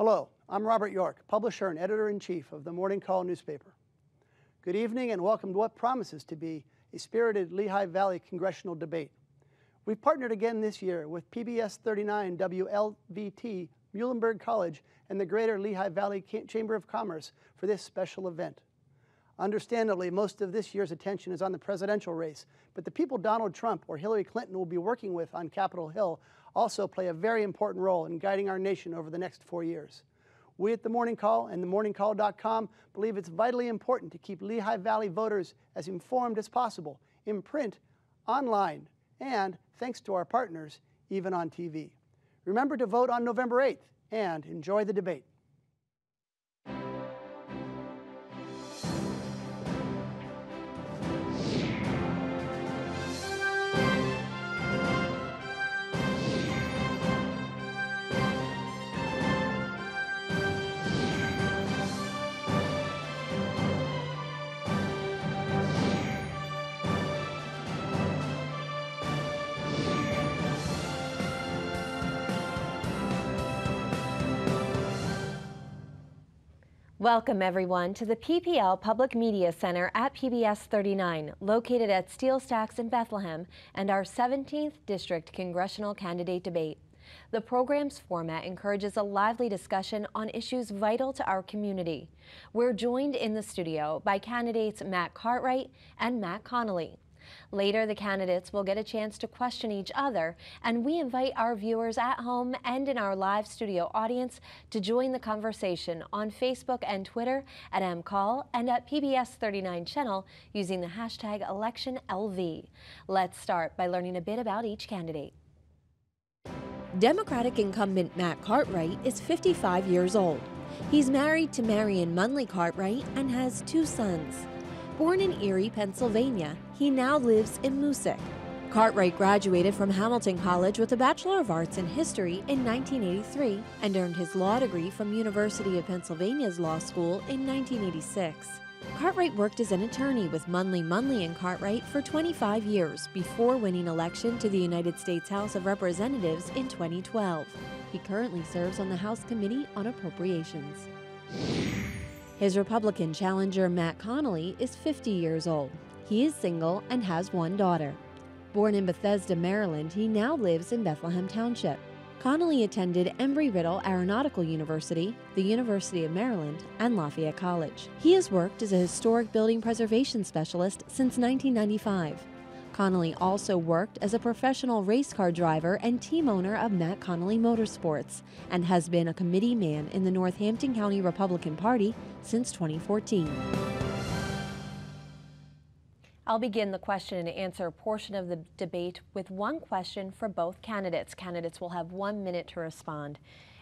Hello, I'm Robert York, publisher and editor-in-chief of the Morning Call newspaper. Good evening and welcome to what promises to be a spirited Lehigh Valley congressional debate. We've partnered again this year with PBS 39 WLVT, Muhlenberg College, and the Greater Lehigh Valley Chamber of Commerce for this special event. Understandably, most of this year's attention is on the presidential race, but the people Donald Trump or Hillary Clinton will be working with on Capitol Hill also play a very important role in guiding our nation over the next four years. We at The Morning Call and themorningcall.com believe it's vitally important to keep Lehigh Valley voters as informed as possible in print, online, and, thanks to our partners, even on TV. Remember to vote on November 8th and enjoy the debate. Welcome, everyone, to the PPL Public Media Center at PBS 39, located at Steel Stacks in Bethlehem, and our 17th District Congressional Candidate Debate. The program's format encourages a lively discussion on issues vital to our community. We're joined in the studio by candidates Matt Cartwright and Matt Connolly. Later, the candidates will get a chance to question each other, and we invite our viewers at home and in our live studio audience to join the conversation on Facebook and Twitter at MCall and at PBS 39 channel using the hashtag ElectionLV. Let's start by learning a bit about each candidate. Democratic incumbent Matt Cartwright is 55 years old. He's married to Marion Munley Cartwright and has two sons. Born in Erie, Pennsylvania, he now lives in Moosic. Cartwright graduated from Hamilton College with a Bachelor of Arts in History in 1983 and earned his law degree from University of Pennsylvania's Law School in 1986. Cartwright worked as an attorney with Munley Munley and Cartwright for 25 years before winning election to the United States House of Representatives in 2012. He currently serves on the House Committee on Appropriations. His Republican challenger, Matt Connolly, is 50 years old. He is single and has one daughter. Born in Bethesda, Maryland, he now lives in Bethlehem Township. Connolly attended Embry-Riddle Aeronautical University, the University of Maryland, and Lafayette College. He has worked as a historic building preservation specialist since 1995. Connolly also worked as a professional race car driver and team owner of Matt Connolly Motorsports and has been a committee man in the Northampton County Republican Party since 2014. I'll begin the question and answer portion of the debate with one question for both candidates. Candidates will have one minute to respond.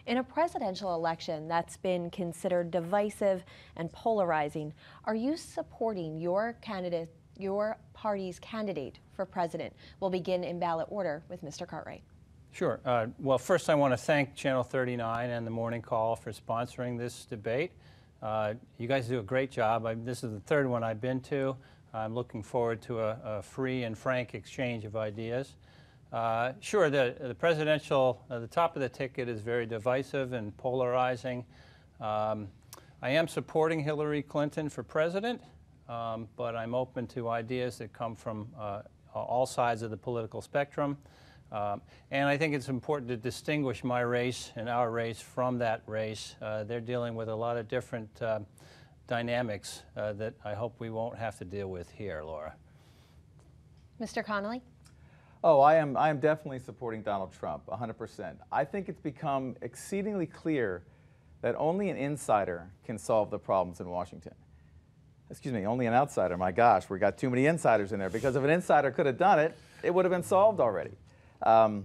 In a presidential election that's been considered divisive and polarizing, are you supporting your candidate your party's candidate for president. We'll begin in ballot order with Mr. Cartwright. Sure. Uh, well, first I want to thank Channel 39 and the Morning Call for sponsoring this debate. Uh, you guys do a great job. I, this is the third one I've been to. I'm looking forward to a, a free and frank exchange of ideas. Uh, sure, the, the presidential, uh, the top of the ticket is very divisive and polarizing. Um, I am supporting Hillary Clinton for president um, but I'm open to ideas that come from uh, all sides of the political spectrum. Um, and I think it's important to distinguish my race and our race from that race. Uh, they're dealing with a lot of different uh, dynamics uh, that I hope we won't have to deal with here, Laura. Mr. Connolly? Oh, I am, I am definitely supporting Donald Trump, 100%. I think it's become exceedingly clear that only an insider can solve the problems in Washington excuse me, only an outsider. My gosh, we got too many insiders in there because if an insider could have done it, it would have been solved already. Um,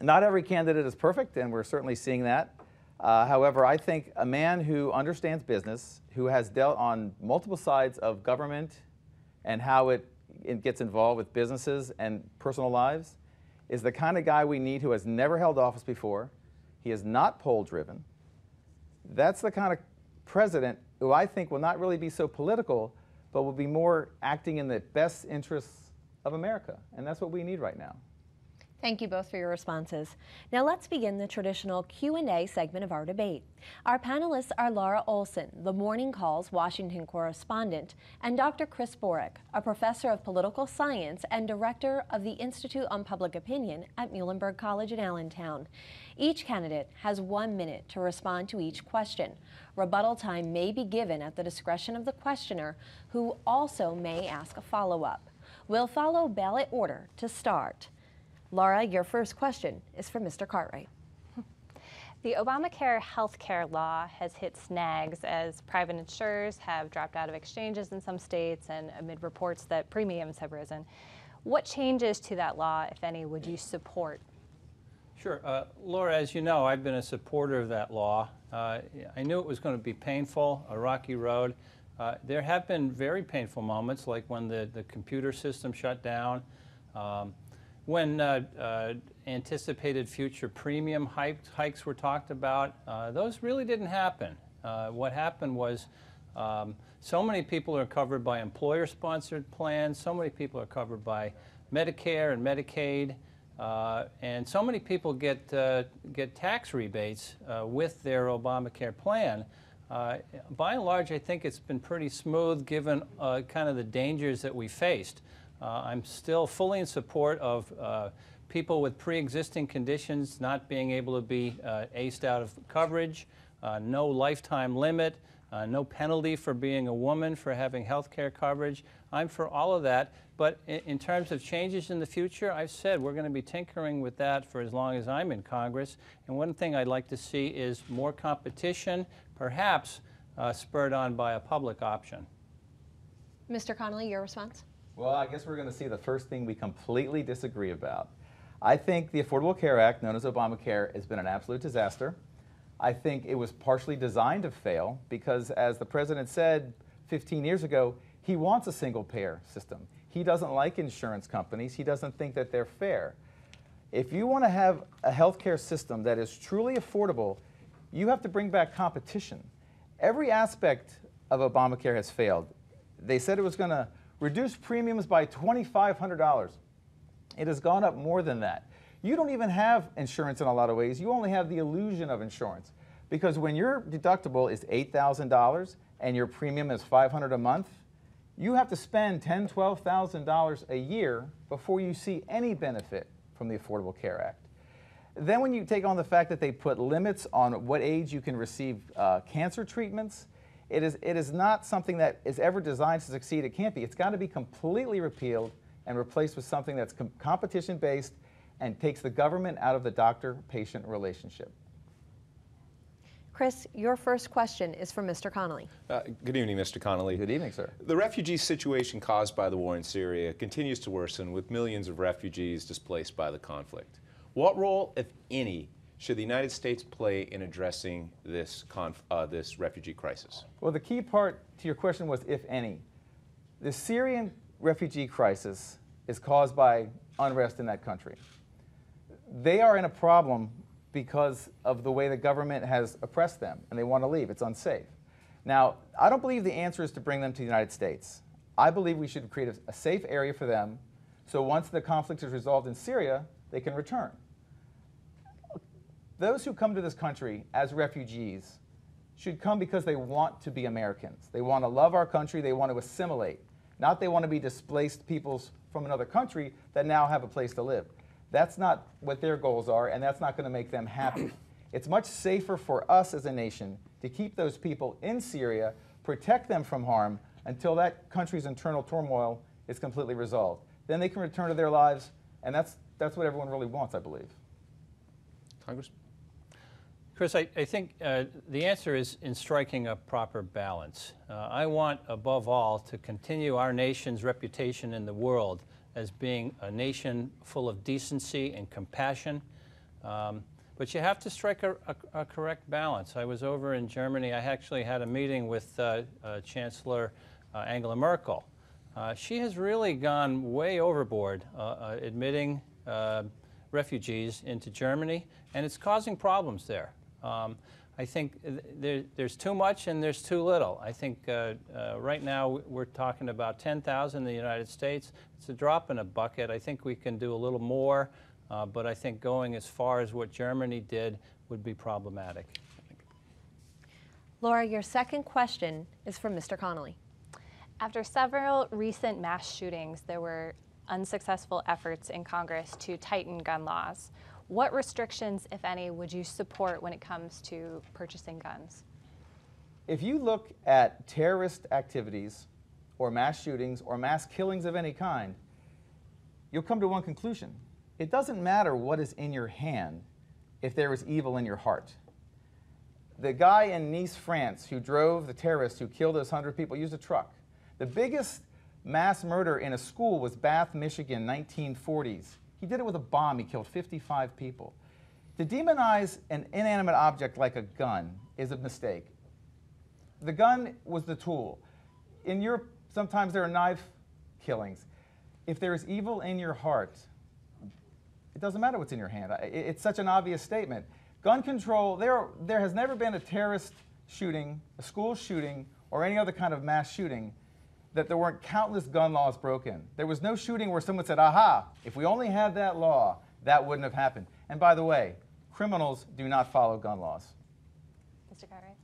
not every candidate is perfect, and we're certainly seeing that. Uh, however, I think a man who understands business, who has dealt on multiple sides of government and how it, it gets involved with businesses and personal lives, is the kind of guy we need who has never held office before. He is not poll driven. That's the kind of president who I think will not really be so political, but will be more acting in the best interests of America. And that's what we need right now. Thank you both for your responses. Now let's begin the traditional Q&A segment of our debate. Our panelists are Laura Olson, the Morning Call's Washington correspondent, and Dr. Chris Borick, a professor of political science and director of the Institute on Public Opinion at Muhlenberg College in Allentown. Each candidate has one minute to respond to each question. Rebuttal time may be given at the discretion of the questioner, who also may ask a follow-up. We'll follow ballot order to start. Laura, your first question is for Mr. Cartwright. The Obamacare health care law has hit snags as private insurers have dropped out of exchanges in some states and amid reports that premiums have risen. What changes to that law, if any, would you support? Sure. Uh, Laura, as you know, I've been a supporter of that law. Uh, I knew it was going to be painful, a rocky road. Uh, there have been very painful moments, like when the, the computer system shut down. Um, when uh, uh, anticipated future premium hikes, hikes were talked about, uh, those really didn't happen. Uh, what happened was um, so many people are covered by employer-sponsored plans, so many people are covered by Medicare and Medicaid, uh, and so many people get, uh, get tax rebates with their Obamacare plan. by and large, I think it's been pretty smooth given kind of the dangers that we faced. Uh, I'm still fully in support of uh, people with pre-existing conditions not being able to be uh, aced out of coverage, uh, no lifetime limit, uh, no penalty for being a woman for having health care coverage. I'm for all of that. But in, in, terms of changes in the future, I've said we're going to be tinkering with that for as long as I'm in Congress. And one thing I'd like to see is more competition, perhaps uh, spurred on by a public option. Mr. Connolly, your response? Well, I guess we're going to see the first thing we completely disagree about. I think the Affordable Care Act, known as Obamacare, has been an absolute disaster. I think it was partially designed to fail because, as the president said 15 years ago, he wants a single payer system. He doesn't like insurance companies. He doesn't think that they're fair. If you want to have a healthcare system that is truly affordable, you have to bring back competition. Every aspect of Obamacare has failed. They said it was going to reduced premiums by $2,500. It has gone up more than that. You don't even have insurance in a lot of ways. You only have the illusion of insurance. Because when your deductible is $8,000 and your premium is $500 a month, you have to spend $10,000, $12,000 a year before you see any benefit from the Affordable Care Act. Then when you take on the fact that they put limits on what age you can receive uh, cancer treatments, it is, it is not something that is ever designed to succeed. It can't be. It's got to be completely repealed and replaced with something that's com competition based and takes the government out of the doctor patient relationship. Chris, your first question is from Mr. Connolly. Uh, good evening, Mr. Connolly. Good evening, sir. The refugee situation caused by the war in Syria continues to worsen with millions of refugees displaced by the conflict. What role, if any, should the United States play in addressing this, uh, this refugee crisis? Well, the key part to your question was if any. The Syrian refugee crisis is caused by unrest in that country. They are in a problem because of the way the government has oppressed them, and they want to leave. It's unsafe. Now, I don't believe the answer is to bring them to the United States. I believe we should create a, a safe area for them so once the conflict is resolved in Syria, they can return those who come to this country as refugees should come because they want to be Americans. They want to love our country, they want to assimilate. Not they want to be displaced peoples from another country that now have a place to live. That's not what their goals are, and that's not going to make them happy. It's much safer for us as a nation to keep those people in Syria, protect them from harm until that country's internal turmoil is completely resolved. Then they can return to their lives, and that's, that's what everyone really wants, I believe. Congress? Chris, I, I think uh, the answer is in striking a proper balance. Uh, I want, above all, to continue our nation's reputation in the world as being a nation full of decency and compassion. Um, but you have to strike a, a, a, correct balance. I was over in Germany. I actually had a meeting with uh, uh Chancellor uh, Angela Merkel. Uh, she has really gone way overboard, admitting refugees into Germany, and it's causing problems there. Um, I think there, there's too much and there's too little. I think uh, uh, right now we're talking about 10,000 in the United States. It's a drop in a bucket. I think we can do a little more. uh, but I think going as far as what Germany did would be problematic. Laura, your second question is from Mr. Connolly. After several recent mass shootings, there were unsuccessful efforts in Congress to tighten gun laws. What restrictions, if any, would you support when it comes to purchasing guns? If you look at terrorist activities or mass shootings or mass killings of any kind, you'll come to one conclusion. It doesn't matter what is in your hand if there is evil in your heart. The guy in Nice, France, who drove the terrorist who killed those 100 people used a truck. The biggest mass murder in a school was Bath, Michigan, 1940s. He did it with a bomb. He killed 55 people. To demonize an inanimate object like a gun is a mistake. The gun was the tool. In Europe, sometimes there are knife killings. If there is evil in your heart, it doesn't matter what's in your hand. It's such an obvious statement. Gun control, there, there has never been a terrorist shooting, a school shooting, or any other kind of mass shooting that there weren't countless gun laws broken. There was no shooting where someone said, aha, if we only had that law, that wouldn't have happened. And by the way, criminals do not follow gun laws. Mr. Cartwright?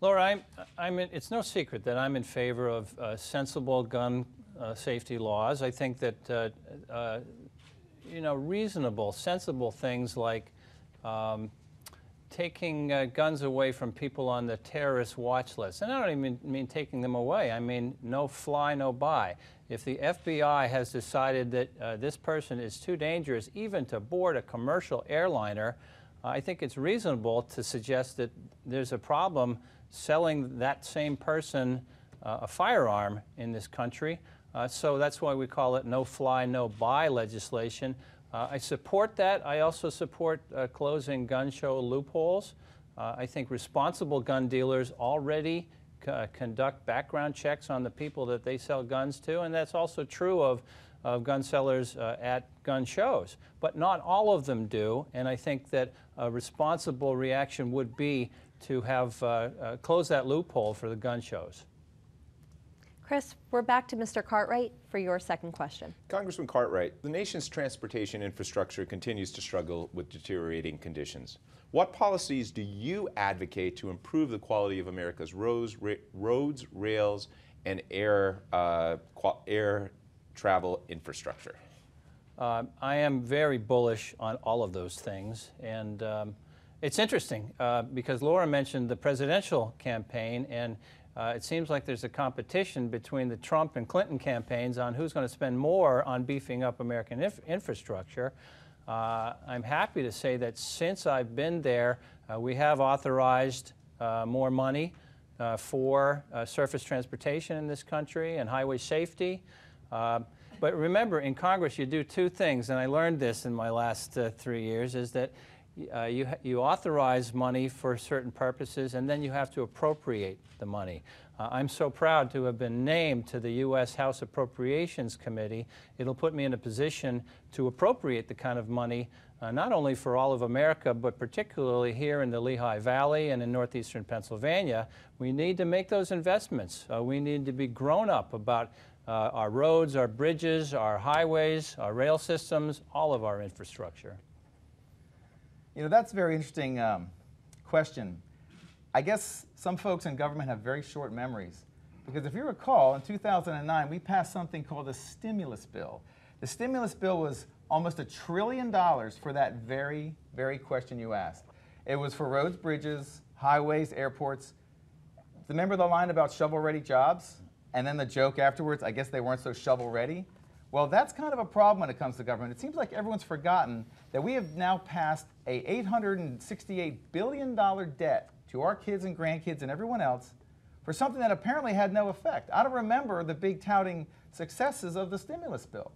Laura, I'm, I'm in, it's no secret that I'm in favor of uh, sensible gun uh, safety laws. I think that, uh, uh you know, reasonable, sensible things like um, taking uh, guns away from people on the terrorist watch list. And I don't even mean taking them away. I mean no fly, no buy. If the FBI has decided that uh, this person is too dangerous even to board a commercial airliner, I think it's reasonable to suggest that there's a problem selling that same person uh, a firearm in this country. Uh, so that's why we call it no fly, no buy legislation. Uh, I support that. I also support uh, closing gun show loopholes. Uh, I think responsible gun dealers already uh, conduct background checks on the people that they sell guns to, and that's also true of, of gun sellers uh, at gun shows. But not all of them do, and I think that a responsible reaction would be to have uh, close that loophole for the gun shows. Chris, we're back to Mr. Cartwright for your second question. Congressman Cartwright, the nation's transportation infrastructure continues to struggle with deteriorating conditions. What policies do you advocate to improve the quality of America's roads, ra roads rails, and air, uh, air travel infrastructure? Uh, I am very bullish on all of those things. And um, it's interesting uh, because Laura mentioned the presidential campaign, and uh, it seems like there's a competition between the Trump and Clinton campaigns on who's going to spend more on beefing up American inf infrastructure. Uh, I'm happy to say that since I've been there, uh, we have authorized uh, more money uh, for uh, surface transportation in this country and highway safety. but remember, in Congress, you do two things, and I learned this in my last three years, is that uh, you, you authorize money for certain purposes and then you have to appropriate the money. Uh, I'm so proud to have been named to the U.S. House Appropriations Committee. It'll put me in a position to appropriate the kind of money uh, not only for all of America, but particularly here in the Lehigh Valley and in northeastern Pennsylvania. We need to make those investments. Uh, we need to be grown up about uh, our roads, our bridges, our highways, our rail systems, all of our infrastructure. You know, that's a very interesting um, question. I guess some folks in government have very short memories. Because if you recall, in 2009, we passed something called the stimulus bill. The stimulus bill was almost a trillion dollars for that very, very question you asked. It was for roads, bridges, highways, airports. Remember the line about shovel-ready jobs? And then the joke afterwards, I guess they weren't so shovel-ready? Well, that's kind of a problem when it comes to government. It seems like everyone's forgotten that we have now passed a $868 billion debt to our kids and grandkids and everyone else for something that apparently had no effect. I don't remember the big touting successes of the stimulus bill.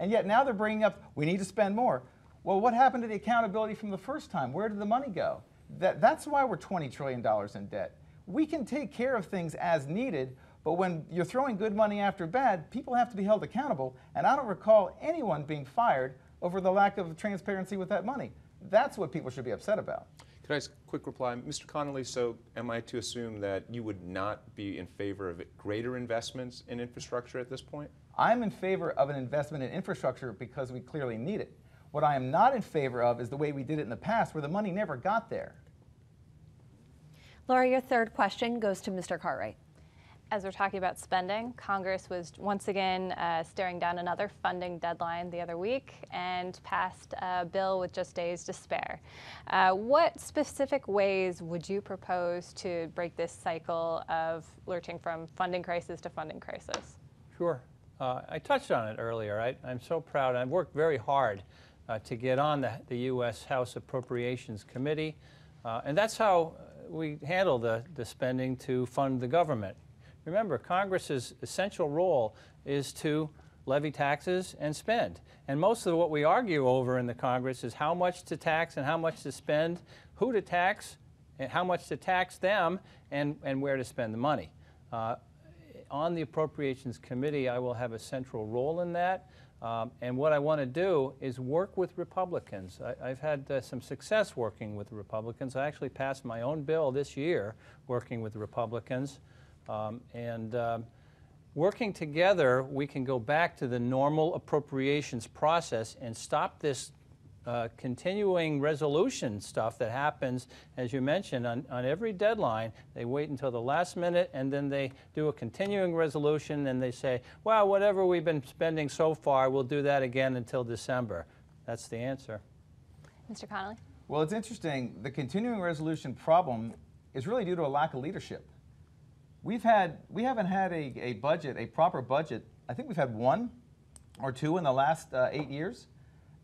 And yet now they're bringing up, we need to spend more. Well, what happened to the accountability from the first time? Where did the money go? That, that's why we're $20 trillion in debt. We can take care of things as needed, but when you're throwing good money after bad, people have to be held accountable. And I don't recall anyone being fired over the lack of transparency with that money. That's what people should be upset about. Could I ask a quick reply? Mr. Connolly, so am I to assume that you would not be in favor of greater investments in infrastructure at this point? I'm in favor of an investment in infrastructure because we clearly need it. What I am not in favor of is the way we did it in the past, where the money never got there. Laura, your third question goes to Mr. Cartwright. As we're talking about spending, Congress was once again uh, staring down another funding deadline the other week and passed a bill with just days to spare. Uh, what specific ways would you propose to break this cycle of lurching from funding crisis to funding crisis? Sure. Uh, I touched on it earlier. I, am so proud. I've worked very hard uh, to get on the, the, U.S. House Appropriations Committee, uh, and that's how we handle the, the spending to fund the government. Remember, Congress's essential role is to levy taxes and spend. And most of what we argue over in the Congress is how much to tax and how much to spend, who to tax, and how much to tax them, and, and where to spend the money. Uh, on the Appropriations Committee, I will have a central role in that. Um, and what I want to do is work with Republicans. I, have had uh, some success working with Republicans. I actually passed my own bill this year working with Republicans. Um, and um, working together, we can go back to the normal appropriations process and stop this uh, continuing resolution stuff that happens, as you mentioned, on, on every deadline. They wait until the last minute and then they do a continuing resolution and they say, well, whatever we've been spending so far, we'll do that again until December. That's the answer. Mr. Connolly? Well, it's interesting. The continuing resolution problem is really due to a lack of leadership. We've had, we haven't had a, a budget, a proper budget. I think we've had one or two in the last uh, eight years.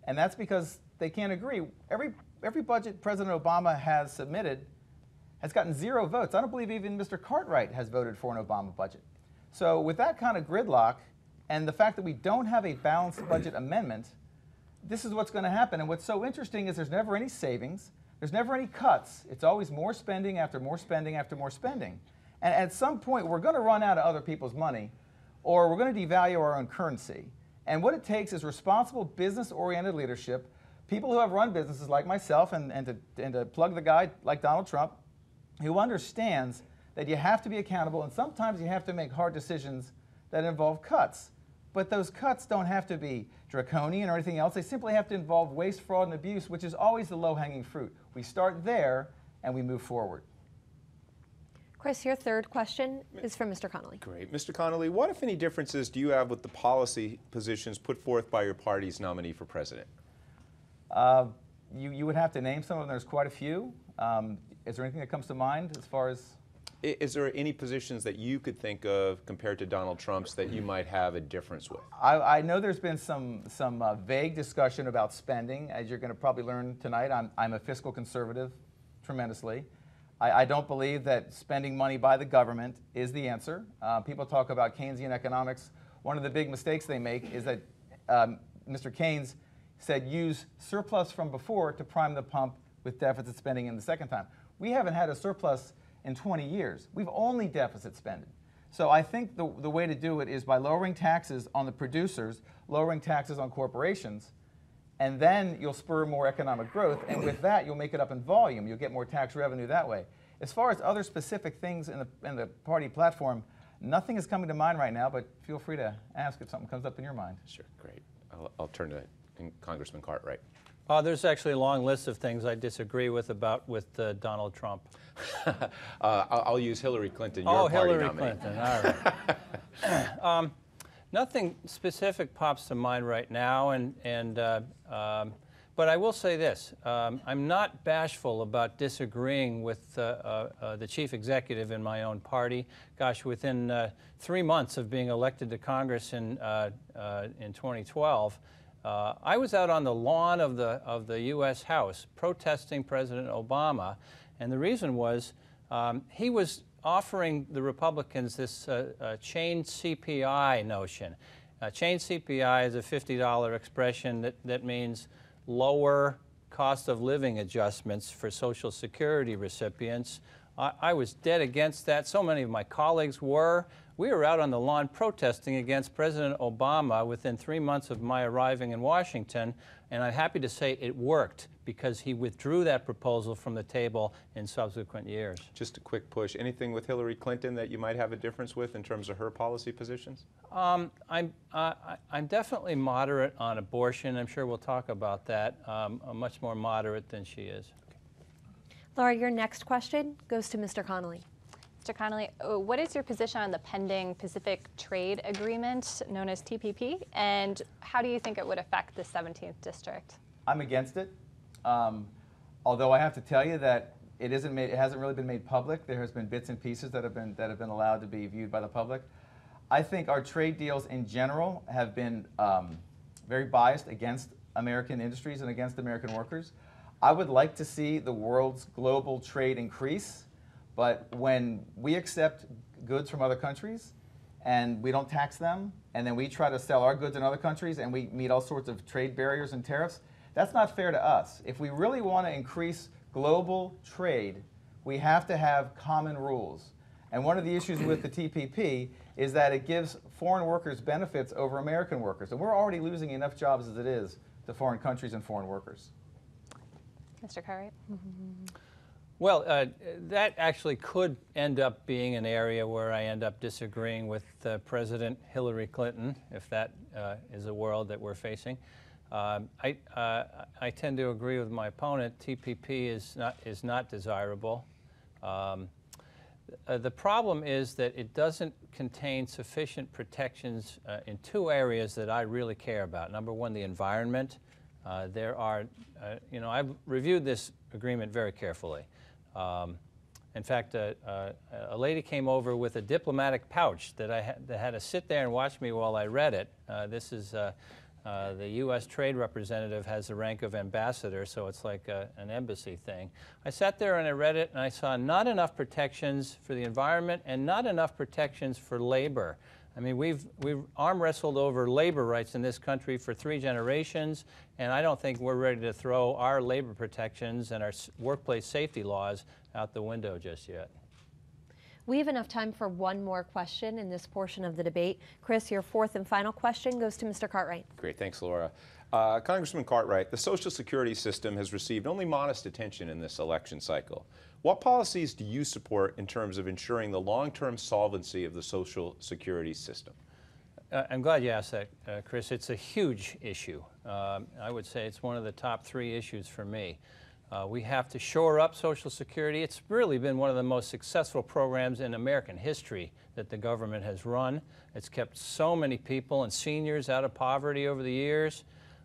And that's because they can't agree. Every, every budget President Obama has submitted has gotten zero votes. I don't believe even Mr. Cartwright has voted for an Obama budget. So with that kind of gridlock and the fact that we don't have a balanced budget amendment, this is what's going to happen. And what's so interesting is there's never any savings. There's never any cuts. It's always more spending after more spending after more spending. And at some point, we're going to run out of other people's money or we're going to devalue our own currency. And what it takes is responsible business oriented leadership, people who have run businesses like myself and, and, to, and to plug the guy like Donald Trump, who understands that you have to be accountable and sometimes you have to make hard decisions that involve cuts. But those cuts don't have to be draconian or anything else. They simply have to involve waste, fraud, and abuse, which is always the low hanging fruit. We start there and we move forward. Chris, your third question is from Mr. Connolly. Great. Mr. Connolly, what, if any, differences do you have with the policy positions put forth by your party's nominee for president? Uh, you, you would have to name some of them. There's quite a few. Um, is there anything that comes to mind as far as? Is there any positions that you could think of compared to Donald Trump's that you might have a difference with? I, I know there's been some, some uh, vague discussion about spending. As you're going to probably learn tonight, I'm, I'm a fiscal conservative tremendously. I, I, don't believe that spending money by the government is the answer. Uh, people talk about Keynesian economics. One of the big mistakes they make is that um, Mr. Keynes said use surplus from before to prime the pump with deficit spending in the second time. We haven't had a surplus in 20 years. We've only deficit spending. So I think the, the way to do it is by lowering taxes on the producers, lowering taxes on corporations, and then you'll spur more economic growth. And with that, you'll make it up in volume. You'll get more tax revenue that way. As far as other specific things in the, in the party platform, nothing is coming to mind right now, but feel free to ask if something comes up in your mind. Sure, great. I'll, I'll turn to Congressman Cartwright. Uh, there's actually a long list of things I disagree with about with uh, Donald Trump. uh, I'll, I'll, use Hillary Clinton, your oh, party Hillary nominee. Clinton. All right. um, Nothing specific pops to mind right now, and, and uh, um, but I will say this. Um, I'm not bashful about disagreeing with uh, uh, uh the chief executive in my own party. Gosh, within uh, three months of being elected to Congress in, uh, in 2012, I was out on the lawn of the, of the U.S. House protesting President Obama, and the reason was um, he was offering the Republicans this uh, uh, chain CPI notion. Uh, chain CPI is a $50 expression that, that means lower cost of living adjustments for Social Security recipients I, I was dead against that. So many of my colleagues were. We were out on the lawn protesting against President Obama within three months of my arriving in Washington, and I'm happy to say it worked because he withdrew that proposal from the table in subsequent years. Just a quick push. Anything with Hillary Clinton that you might have a difference with in terms of her policy positions? Um, I'm, uh, I'm definitely moderate on abortion. I'm sure we'll talk about that. Um, I'm much more moderate than she is. Laura, your next question goes to Mr. Connolly. Mr. Connolly, uh, what is your position on the pending Pacific Trade Agreement, known as TPP, and how do you think it would affect the 17th District? I'm against it. Um, although I have to tell you that it isn't made, it hasn't really been made public. There has been bits and pieces that have been that have been allowed to be viewed by the public. I think our trade deals in general have been um, very biased against American industries and against American workers. I would like to see the world's global trade increase, but when we accept goods from other countries and we don't tax them, and then we try to sell our goods in other countries and we meet all sorts of trade barriers and tariffs, that's not fair to us. If we really want to increase global trade, we have to have common rules. And one of the issues with the TPP is that it gives foreign workers benefits over American workers. And we're already losing enough jobs as it is to foreign countries and foreign workers. Mr. Cartwright? Mm-hmm. Well, uh, that actually could end up being an area where I end up disagreeing with uh, President Hillary Clinton, if that uh, is a world that we're facing. Um, I, uh, I tend to agree with my opponent. TPP is not, is not desirable. Um, uh, the problem is that it doesn't contain sufficient protections uh, in two areas that I really care about. Number one, the environment. There are, you know, I've reviewed this agreement very carefully. Um, in fact, uh, uh, a lady came over with a diplomatic pouch that I had, that had to sit there and watch me while I read it. this is uh, the U.S. trade representative has the rank of ambassador, so it's like a, an embassy thing. I sat there and I read it, and I saw not enough protections for the environment and not enough protections for labor. I mean, we've, we've arm wrestled over labor rights in this country for three generations, and I don't think we're ready to throw our labor protections and our workplace safety laws out the window just yet. We have enough time for one more question in this portion of the debate. Chris, your fourth and final question goes to Mr. Cartwright. Great, thanks, Laura. Uh, Congressman Cartwright, the Social Security system has received only modest attention in this election cycle. What policies do you support in terms of ensuring the long-term solvency of the Social Security system? Uh, I'm glad you asked that, uh, Chris. It's a huge issue. Um, I would say it's one of the top three issues for me. Uh, we have to shore up Social Security. It's really been one of the most successful programs in American history that the government has run. It's kept so many people and seniors out of poverty over the years.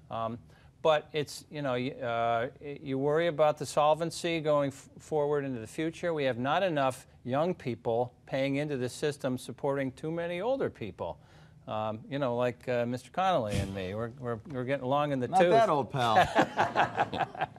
Um, but it's, you know, uh, you worry about the solvency going forward into the future. We have not enough young people paying into the system supporting too many older people. Um, you know, like uh, Mr. Connolly and me. We're, we're, we're getting along in the Not tooth. that old, pal.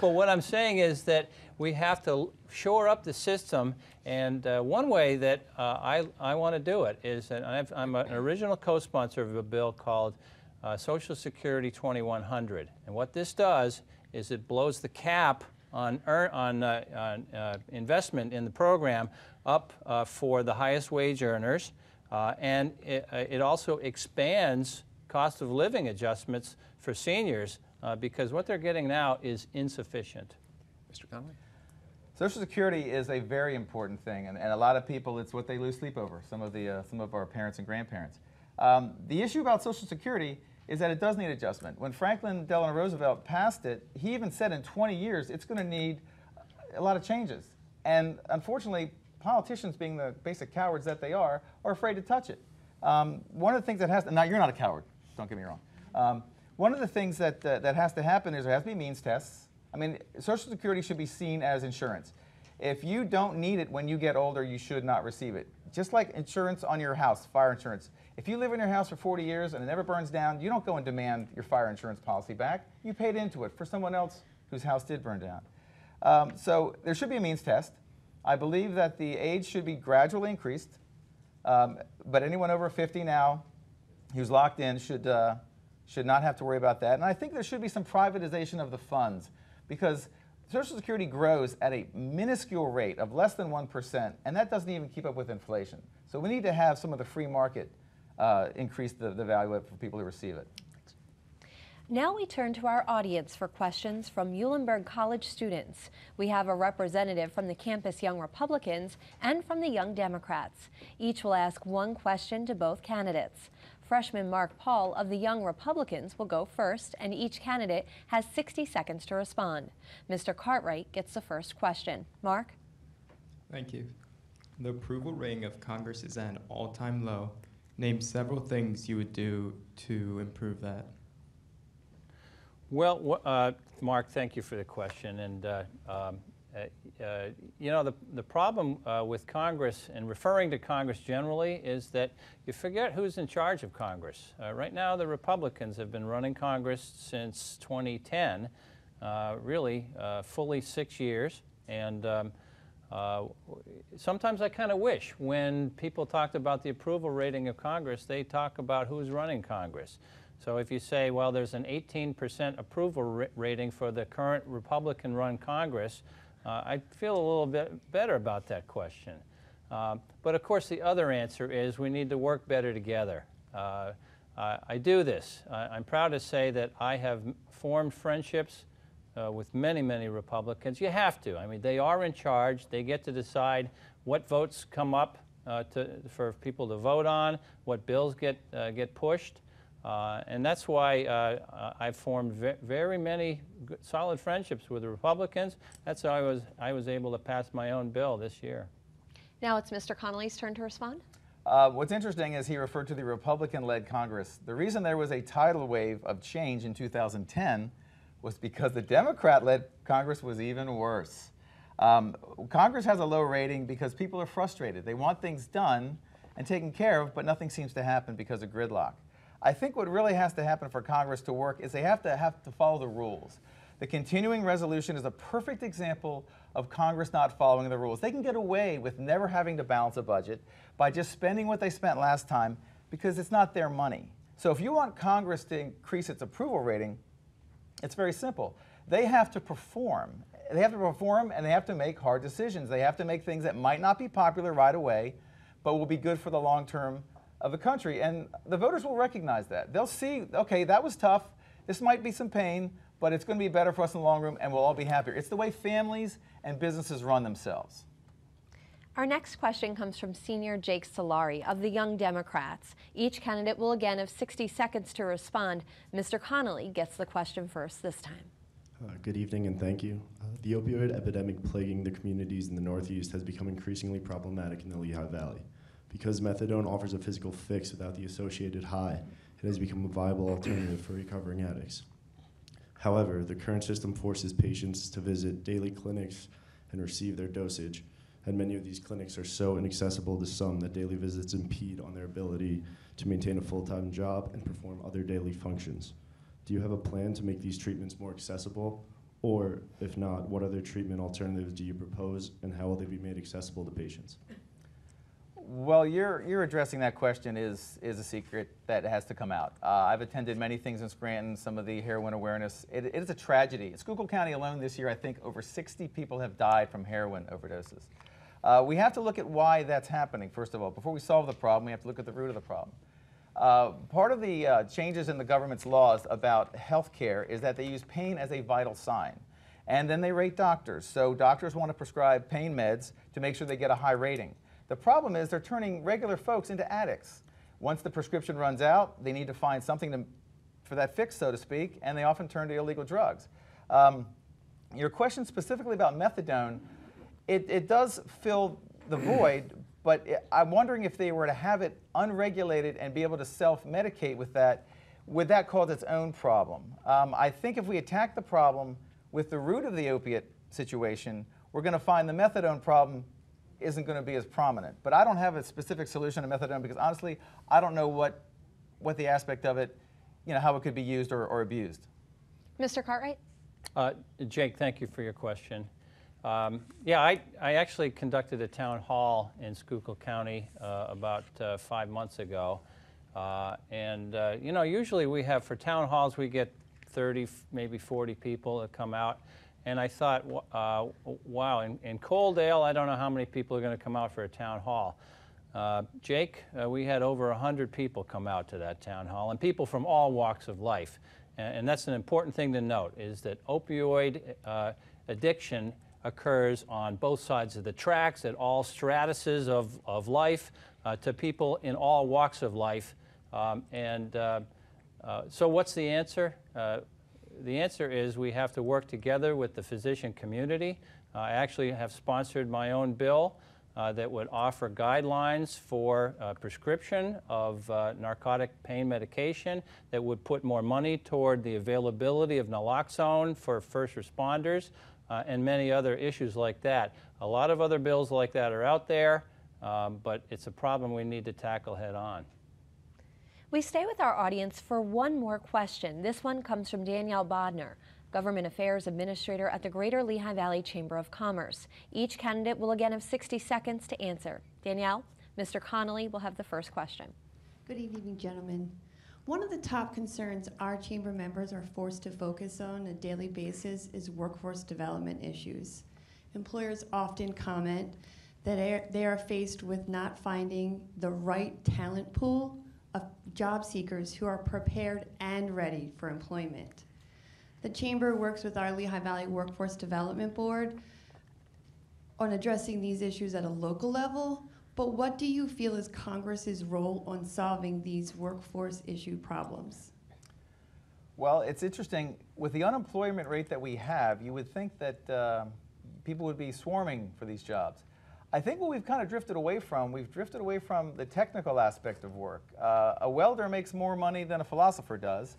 But what I'm saying is that we have to shore up the system, and uh, one way that uh, I, I want to do it is that i am an original co-sponsor of a bill called uh, Social Security 2100. And what this does is it blows the cap on, earn, on, uh, on uh, investment in the program up uh, for the highest wage earners, and it, it also expands cost of living adjustments for seniors uh, because what they're getting now is insufficient. Mr. Connolly? Social Security is a very important thing, and, and a lot of people, it's what they lose sleep over, some of, the, uh, some of our parents and grandparents. Um, the issue about Social Security is that it does need adjustment. When Franklin Delano Roosevelt passed it, he even said in 20 years it's going to need a lot of changes. And unfortunately, politicians, being the basic cowards that they are, are afraid to touch it. Um, one of the things that has, to, now you're not a coward, don't get me wrong. Um, one of the things that, uh, that has to happen is there has to be means tests. I mean, Social Security should be seen as insurance. If you don't need it when you get older, you should not receive it. Just like insurance on your house, fire insurance. If you live in your house for 40 years and it never burns down, you don't go and demand your fire insurance policy back. You paid into it for someone else whose house did burn down. Um, so there should be a means test. I believe that the age should be gradually increased, um, but anyone over 50 now who's locked in should, uh, should not have to worry about that. And I think there should be some privatization of the funds because Social Security grows at a minuscule rate of less than 1%, and that doesn't even keep up with inflation. So we need to have some of the free market uh, increase the, the value of it for people who receive it. Now we turn to our audience for questions from Muhlenberg College students. We have a representative from the campus Young Republicans and from the Young Democrats. Each will ask one question to both candidates. Freshman Mark Paul of the Young Republicans will go first, and each candidate has 60 seconds to respond. Mr. Cartwright gets the first question. Mark? Thank you. The approval rating of Congress is at an all-time low. Name several things you would do to improve that. Well, uh, Mark, thank you for the question. And uh, um, uh, uh, you know, the, the problem uh, with Congress and referring to Congress generally is that you forget who's in charge of Congress. Uh, right now, the Republicans have been running Congress since 2010, really fully six years. And um, sometimes I kind of wish when people talked about the approval rating of Congress, they talk about who's running Congress. So if you say, well, there's an 18% approval rating for the current Republican-run Congress, uh, I feel a little bit better about that question. Uh, but of course, the other answer is we need to work better together. Uh, I do this. I'm proud to say that I have formed friendships uh, with many, many Republicans. You have to. I mean, they are in charge. They get to decide what votes come up uh, to, for people to vote on, what bills get, uh, get pushed. Uh, and that's why uh, I've formed ve very many solid friendships with the Republicans. That's how I was, I was able to pass my own bill this year. Now it's Mr. Connolly's turn to respond. Uh, what's interesting is he referred to the Republican-led Congress. The reason there was a tidal wave of change in 2010 was because the Democrat-led Congress was even worse. Um, Congress has a low rating because people are frustrated. They want things done and taken care of, but nothing seems to happen because of gridlock. I think what really has to happen for Congress to work is they have to have to follow the rules. The continuing resolution is a perfect example of Congress not following the rules. They can get away with never having to balance a budget by just spending what they spent last time because it's not their money. So if you want Congress to increase its approval rating, it's very simple. They have to perform. They have to perform and they have to make hard decisions. They have to make things that might not be popular right away, but will be good for the long term of the country. And the voters will recognize that. They'll see, okay, that was tough. This might be some pain, but it's going to be better for us in the long run and we'll all be happier. It's the way families and businesses run themselves. Our next question comes from senior Jake Solari of the Young Democrats. Each candidate will again have 60 seconds to respond. Mr. Connolly gets the question first this time. Uh, good evening and thank you. Uh, the opioid epidemic plaguing the communities in the Northeast has become increasingly problematic in the Lehigh Valley. Because methadone offers a physical fix without the associated high, it has become a viable alternative for recovering addicts. However, the current system forces patients to visit daily clinics and receive their dosage, and many of these clinics are so inaccessible to some that daily visits impede on their ability to maintain a full-time job and perform other daily functions. Do you have a plan to make these treatments more accessible? Or, if not, what other treatment alternatives do you propose, and how will they be made accessible to patients? Well, you're, addressing that question is, is a secret that has to come out. Uh, I've attended many things in Scranton, some of the heroin awareness. It, it is a tragedy. In Schuylkill County alone this year, I think over 60 people have died from heroin overdoses. Uh, we have to look at why that's happening, first of all. Before we solve the problem, we have to look at the root of the problem. Uh, part of the uh, changes in the government's laws about health care is that they use pain as a vital sign. And then they rate doctors. So doctors want to prescribe pain meds to make sure they get a high rating. The problem is they're turning regular folks into addicts. Once the prescription runs out, they need to find something to, for that fix, so to speak, and they often turn to illegal drugs. Um, your question specifically about methadone, it, it does fill the void, but it, I'm wondering if they were to have it unregulated and be able to self-medicate with that, would that cause its own problem? Um, I think if we attack the problem with the root of the opiate situation, we're going to find the methadone problem isn't going to be as prominent. But I don't have a specific solution to methadone because honestly, I don't know what, what the aspect of it, you know, how it could be used or, or abused. Mr. Cartwright? Uh, Jake, thank you for your question. Um, yeah, I, I actually conducted a town hall in Schuylkill County uh, about uh, five months ago. Uh, and, uh, you know, usually we have, for town halls, we get 30, maybe 40 people that come out. And I thought, uh, wow, in, in Coaldale, I don't know how many people are going to come out for a town hall. Uh, Jake, uh, we had over 100 people come out to that town hall, and people from all walks of life. And, and that's an important thing to note, is that opioid uh, addiction occurs on both sides of the tracks, at all stratuses of, of life, uh, to people in all walks of life. Um, and uh, so what's the answer? The answer is we have to work together with the physician community. Uh, I actually have sponsored my own bill uh, that would offer guidelines for uh, prescription of uh, narcotic pain medication that would put more money toward the availability of naloxone for first responders uh, and many other issues like that. A lot of other bills like that are out there, um, but it's a problem we need to tackle head on. We stay with our audience for one more question. This one comes from Danielle Bodner, Government Affairs Administrator at the Greater Lehigh Valley Chamber of Commerce. Each candidate will again have 60 seconds to answer. Danielle, Mr. Connolly will have the first question. Good evening, gentlemen. One of the top concerns our chamber members are forced to focus on a daily basis is workforce development issues. Employers often comment that they are faced with not finding the right talent pool of job seekers who are prepared and ready for employment. The Chamber works with our Lehigh Valley Workforce Development Board on addressing these issues at a local level, but what do you feel is Congress's role on solving these workforce issue problems? Well, it's interesting. With the unemployment rate that we have, you would think that uh, people would be swarming for these jobs. I think what we've kind of drifted away from, we've drifted away from the technical aspect of work. Uh, a welder makes more money than a philosopher does,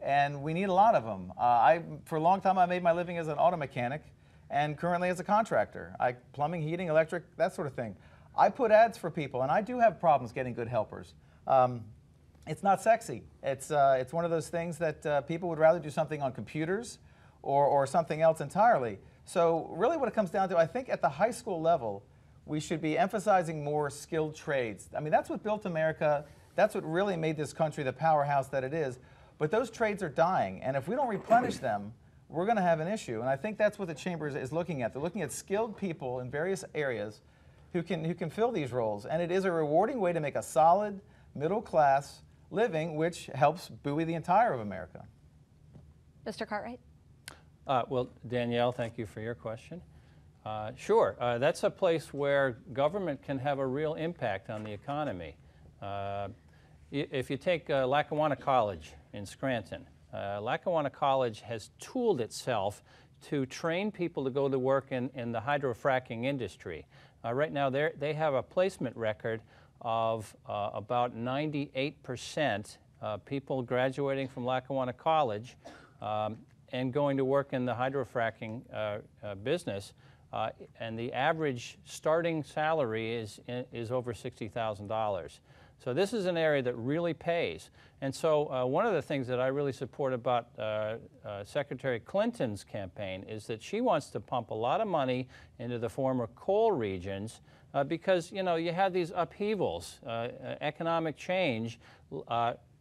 and we need a lot of them. Uh, I, for a long time, I made my living as an auto mechanic, and currently as a contractor. I plumbing, heating, electric, that sort of thing. I put ads for people, and I do have problems getting good helpers. Um, it's not sexy. It's, uh, it's one of those things that uh, people would rather do something on computers or, or something else entirely. So really what it comes down to, I think at the high school level, we should be emphasizing more skilled trades. I mean, that's what built America. That's what really made this country the powerhouse that it is. But those trades are dying, and if we don't replenish them, we're going to have an issue. And I think that's what the chamber is looking at. They're looking at skilled people in various areas who can, who can fill these roles. And it is a rewarding way to make a solid middle class living, which helps buoy the entire of America. Mr. Cartwright? Uh, well, Danielle, thank you for your question. Uh, sure, uh, that's a place where government can have a real impact on the economy. Uh, if you take uh, Lackawanna College in Scranton, uh, Lackawanna College has tooled itself to train people to go to work in, in the hydrofracking industry. Right now, they have a placement record of about 98% people graduating from Lackawanna College um, and going to work in the hydrofracking business uh, and the average starting salary is, is over $60,000. So this is an area that really pays. And so uh, one of the things that I really support about uh, uh, Secretary Clinton's campaign is that she wants to pump a lot of money into the former coal regions uh, because, you know, you have these upheavals. Uh, economic change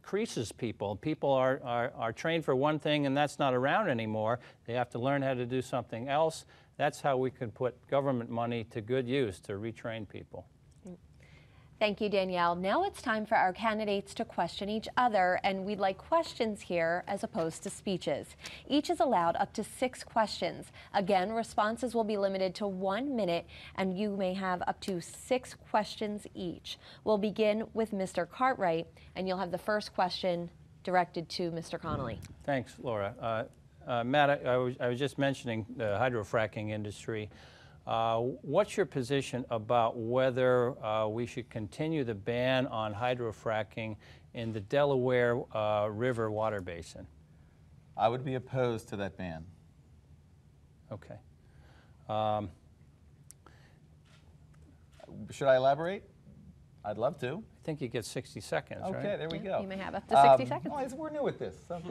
creases people. People are, are, are trained for one thing and that's not around anymore. They have to learn how to do something else. That's how we can put government money to good use to retrain people. Thank you, Danielle. Now it's time for our candidates to question each other, and we'd like questions here as opposed to speeches. Each is allowed up to six questions. Again, responses will be limited to one minute, and you may have up to six questions each. We'll begin with Mr. Cartwright, and you'll have the first question directed to Mr. Connolly. Thanks, Laura. Uh, uh, Matt, I, I, was, I, was, just mentioning the hydrofracking industry. Uh, what's your position about whether uh, we should continue the ban on hydrofracking in the Delaware uh, River water basin? I would be opposed to that ban. Okay. Um, should I elaborate? I'd love to. I think you get 60 seconds, okay, right? Okay, there we go. You may have up to 60 um, seconds. Well, we're new at this. So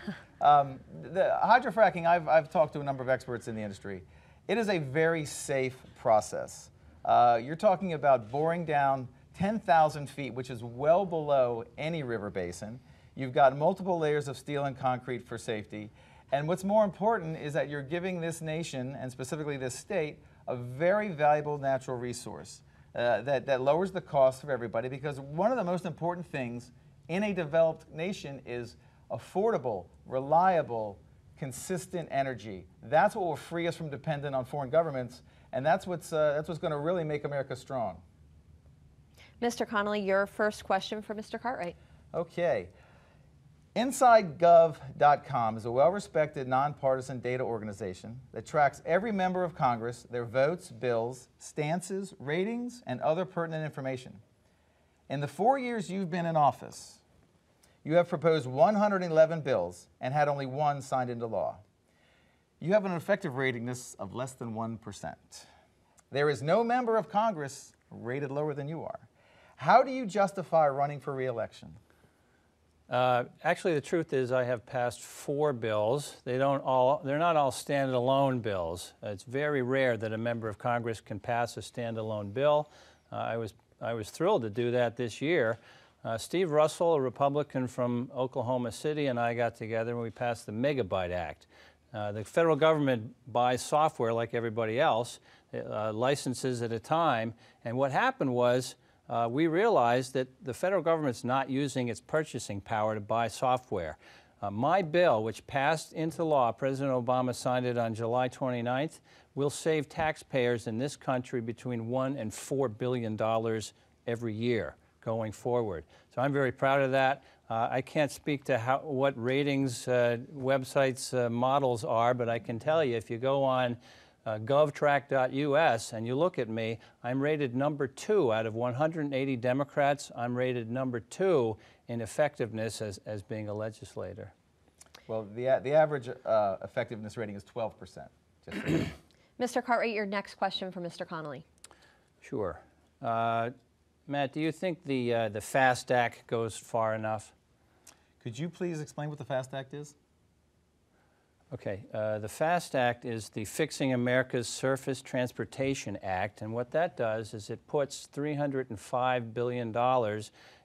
um, the hydrofracking, I've, I've talked to a number of experts in the industry. It is a very safe process. Uh, you're talking about boring down 10,000 feet, which is well below any river basin. You've got multiple layers of steel and concrete for safety. And what's more important is that you're giving this nation, and specifically this state, a very valuable natural resource uh, that, that lowers the cost for everybody because one of the most important things in a developed nation is affordable, reliable, consistent energy. That's what will free us from dependent on foreign governments, and that's what's, uh, that's what's going to really make America strong. Mr. Connolly, your first question for Mr. Cartwright. Okay. InsideGov.com is a well respected nonpartisan data organization that tracks every member of Congress, their votes, bills, stances, ratings, and other pertinent information. In the four years you've been in office, you have proposed 111 bills and had only one signed into law. You have an effective ratingness of less than 1%. There is no member of Congress rated lower than you are. How do you justify running for reelection? Uh, actually, the truth is, I have passed four bills. They don't all, they're not all standalone bills. It's very rare that a member of Congress can pass a standalone bill. Uh, I, was, I was thrilled to do that this year. Uh, Steve Russell, a Republican from Oklahoma City, and I got together and we passed the Megabyte Act. Uh, the federal government buys software like everybody else, licenses at a time, and what happened was uh, we realized that the federal government's not using its purchasing power to buy software. Uh, my bill, which passed into law, President Obama signed it on July 29th, will save taxpayers in this country between one and four billion dollars every year going forward. So I'm very proud of that. Uh, I can't speak to how, what ratings uh, websites uh, models are, but I can tell you if you go on uh, govtrack.us and you look at me, I'm rated number two out of 180 Democrats. I'm rated number two in effectiveness as, as being a legislator. Well, the, the average uh, effectiveness rating is 12%. Mr. Cartwright, your next question for Mr. Connolly. Sure. Uh, Matt, do you think the, uh, the FAST Act goes far enough? Could you please explain what the FAST Act is? Okay, uh, the FAST Act is the Fixing America's Surface Transportation Act, and what that does is it puts $305 billion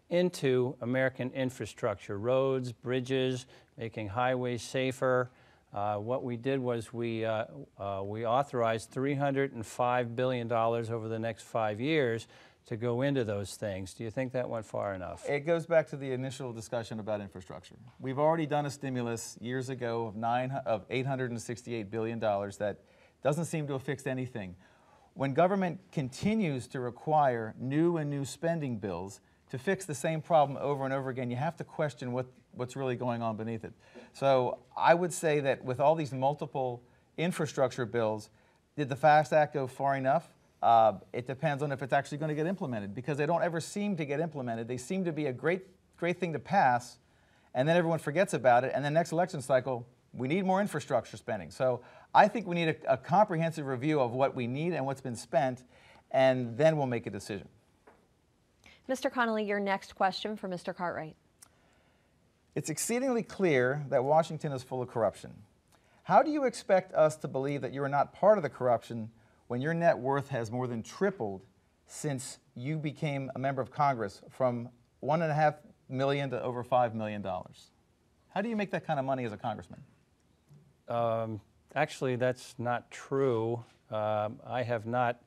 into American infrastructure, roads, bridges, making highways safer. Uh, what we did was we, uh, uh we authorized $305 billion over the next five years to go into those things. Do you think that went far enough? It goes back to the initial discussion about infrastructure. We've already done a stimulus years ago of, nine, of $868 billion that doesn't seem to have fixed anything. When government continues to require new and new spending bills to fix the same problem over and over again, you have to question what, what's really going on beneath it. So I would say that with all these multiple infrastructure bills, did the FAST Act go far enough? Uh, it depends on if it's actually going to get implemented because they don't ever seem to get implemented. They seem to be a great, great thing to pass, and then everyone forgets about it. And then next election cycle, we need more infrastructure spending. So I think we need a, a comprehensive review of what we need and what's been spent, and then we'll make a decision. Mr. Connolly, your next question for Mr. Cartwright. It's exceedingly clear that Washington is full of corruption. How do you expect us to believe that you are not part of the corruption when your net worth has more than tripled since you became a member of Congress from one and a half million to over five million dollars. How do you make that kind of money as a congressman? Um, actually, that's not true. Um, I have not.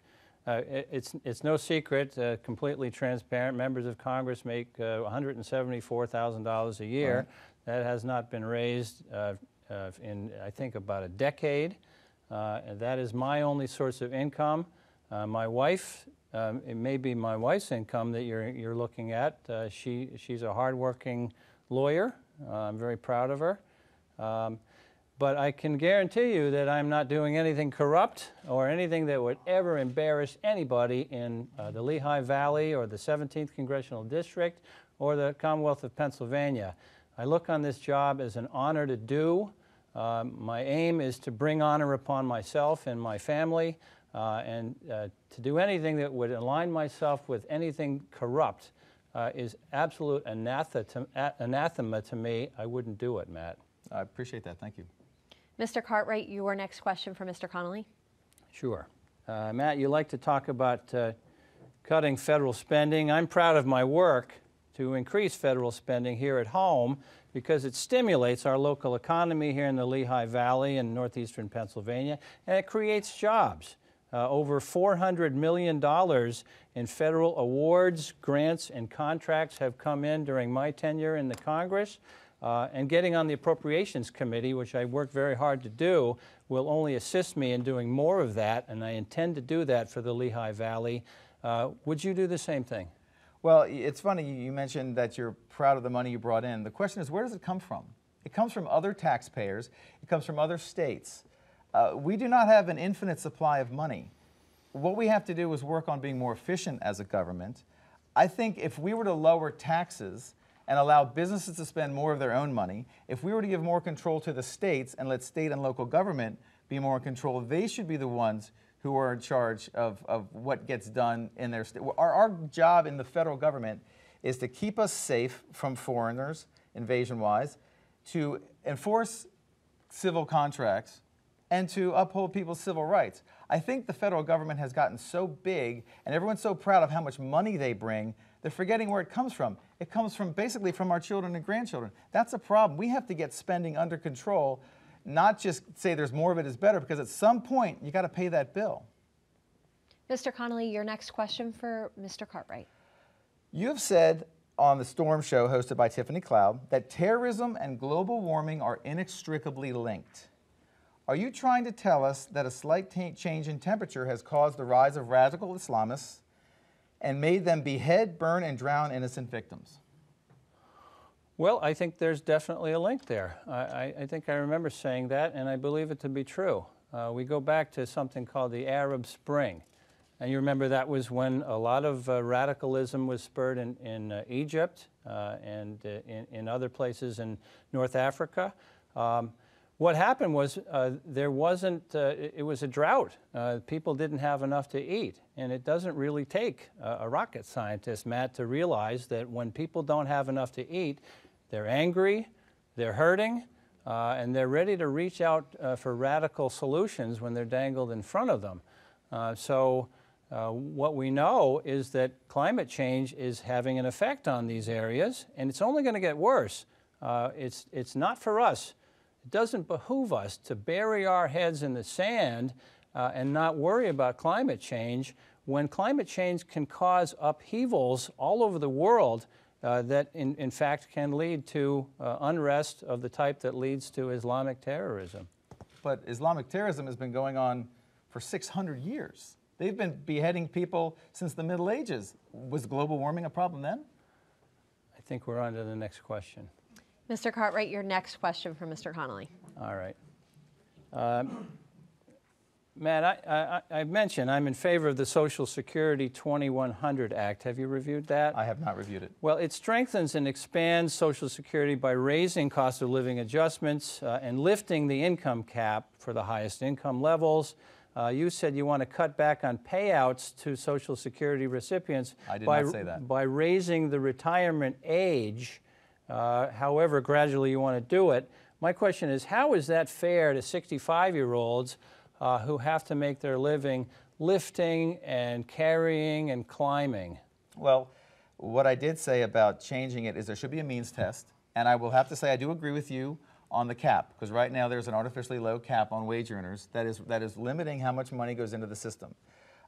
Uh, it, it's it's no secret, uh, completely transparent. Members of Congress make uh, $174,000 a year. Right. That has not been raised uh, uh, in I think about a decade. Uh, and that is my only source of income. Uh, my wife, um, it may be my wife's income that you're, you're looking at. Uh, she, she's a hardworking lawyer. I'm very proud of her. Um, but I can guarantee you that I'm not doing anything corrupt or anything that would ever embarrass anybody in uh, the Lehigh Valley or the 17th Congressional District or the Commonwealth of Pennsylvania. I look on this job as an honor to do. Um, my aim is to bring honor upon myself and my family uh, and uh, to do anything that would align myself with anything corrupt uh, is absolute anathema to me. I wouldn't do it, Matt. I appreciate that. Thank you. Mr. Cartwright, your next question for Mr. Connolly. Sure. Uh, Matt, you like to talk about uh, cutting federal spending. I'm proud of my work to increase federal spending here at home because it stimulates our local economy here in the Lehigh Valley in northeastern Pennsylvania, and it creates jobs. Uh, over $400 million in federal awards, grants, and contracts have come in during my tenure in the Congress. Uh, and getting on the Appropriations Committee, which I worked very hard to do, will only assist me in doing more of that, and I intend to do that for the Lehigh Valley. Uh, would you do the same thing? Well, it's funny you mentioned that you're proud of the money you brought in. The question is, where does it come from? It comes from other taxpayers, it comes from other states. Uh, we do not have an infinite supply of money. What we have to do is work on being more efficient as a government. I think if we were to lower taxes and allow businesses to spend more of their own money, if we were to give more control to the states and let state and local government be more in control, they should be the ones who are in charge of, of what gets done in their state. Our, our job in the federal government is to keep us safe from foreigners, invasion wise, to enforce civil contracts, and to uphold people's civil rights. I think the federal government has gotten so big and everyone's so proud of how much money they bring, they're forgetting where it comes from. It comes from basically from our children and grandchildren. That's a problem. We have to get spending under control, not just say there's more of it is better, because at some point you got to pay that bill. Mr. Connolly, your next question for Mr. Cartwright. You have said on the Storm Show hosted by Tiffany Cloud that terrorism and global warming are inextricably linked. Are you trying to tell us that a slight change in temperature has caused the rise of radical Islamists and made them behead, burn, and drown innocent victims? Well, I think there's definitely a link there. I, I think I remember saying that, and I believe it to be true. Uh, we go back to something called the Arab Spring. And you remember that was when a lot of uh, radicalism was spurred in, in uh, Egypt uh, and uh, in, in, other places in North Africa. Um, what happened was uh, there wasn't, it, was a drought. People didn't have enough to eat. And it doesn't really take a rocket scientist, Matt, to realize that when people don't have enough to eat, they're angry, they're hurting, uh, and they're ready to reach out uh, for radical solutions when they're dangled in front of them. Uh, so, what we know is that climate change is having an effect on these areas, and it's only going to get worse. it's, it's not for us it doesn't behoove us to bury our heads in the sand uh, and not worry about climate change when climate change can cause upheavals all over the world uh, that, in, in fact, can lead to uh, unrest of the type that leads to Islamic terrorism. But Islamic terrorism has been going on for 600 years. They've been beheading people since the Middle Ages. Was global warming a problem then? I think we're on to the next question. Mr. Cartwright, your next question from Mr. Connolly. All right. Um, Matt, I, I, I, mentioned I'm in favor of the Social Security 2100 Act. Have you reviewed that? I have not reviewed it. Well, it strengthens and expands Social Security by raising cost of living adjustments uh, and lifting the income cap for the highest income levels. Uh, you said you want to cut back on payouts to Social Security recipients by, by raising the retirement age uh, however gradually you want to do it. My question is, how is that fair to 65-year-olds uh, who have to make their living lifting and carrying and climbing? Well, what I did say about changing it is there should be a means test, and I will have to say I do agree with you on the cap, because right now there's an artificially low cap on wage earners that is, that is limiting how much money goes into the system.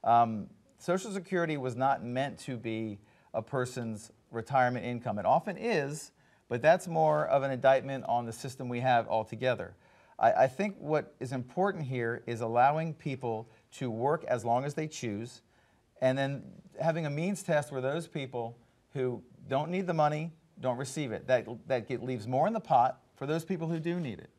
Um, Social Security was not meant to be a person's retirement income. It often is, but that's more of an indictment on the system we have altogether. I, I think what is important here is allowing people to work as long as they choose, and then having a means test where those people who don't need the money don't receive it. That, that get, leaves more in the pot for those people who do need it.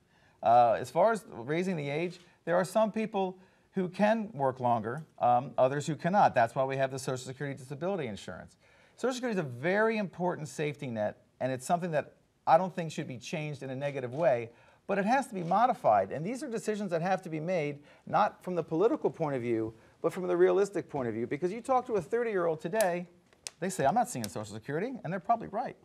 Uh, as far as raising the age, there are some people who can work longer, um, others who cannot. That's why we have the Social Security Disability Insurance. Social Security is a very important safety net and it's something that I don't think should be changed in a negative way, but it has to be modified. And these are decisions that have to be made not from the political point of view, but from the realistic point of view. Because you talk to a 30 year old today, they say, I'm not seeing Social Security, and they're probably right.